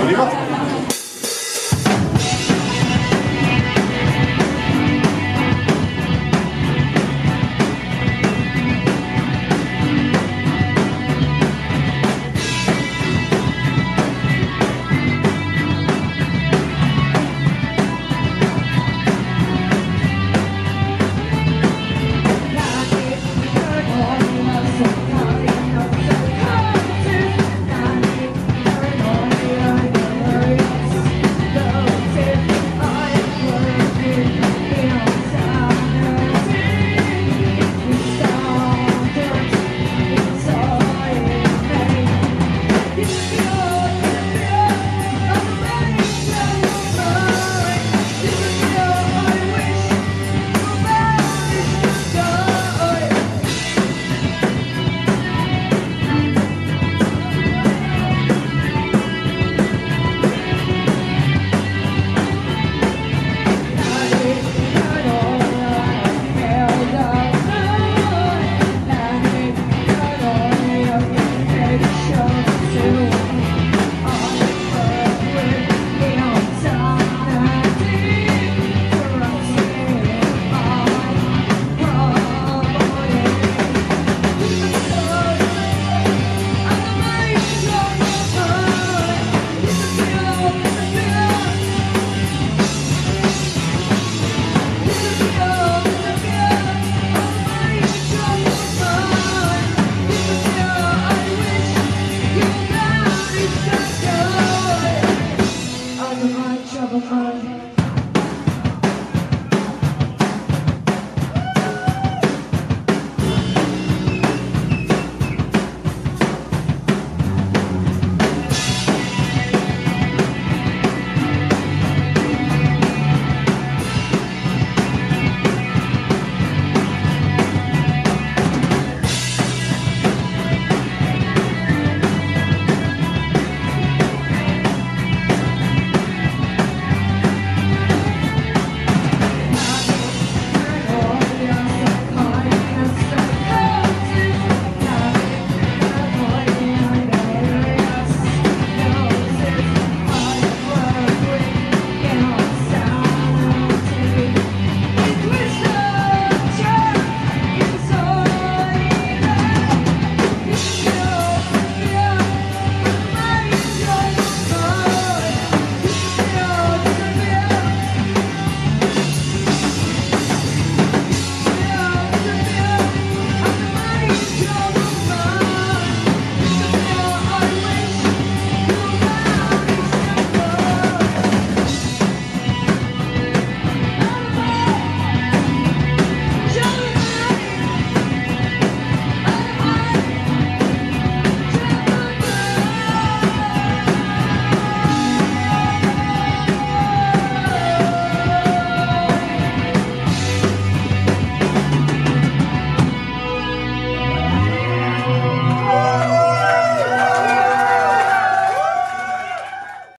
어디가?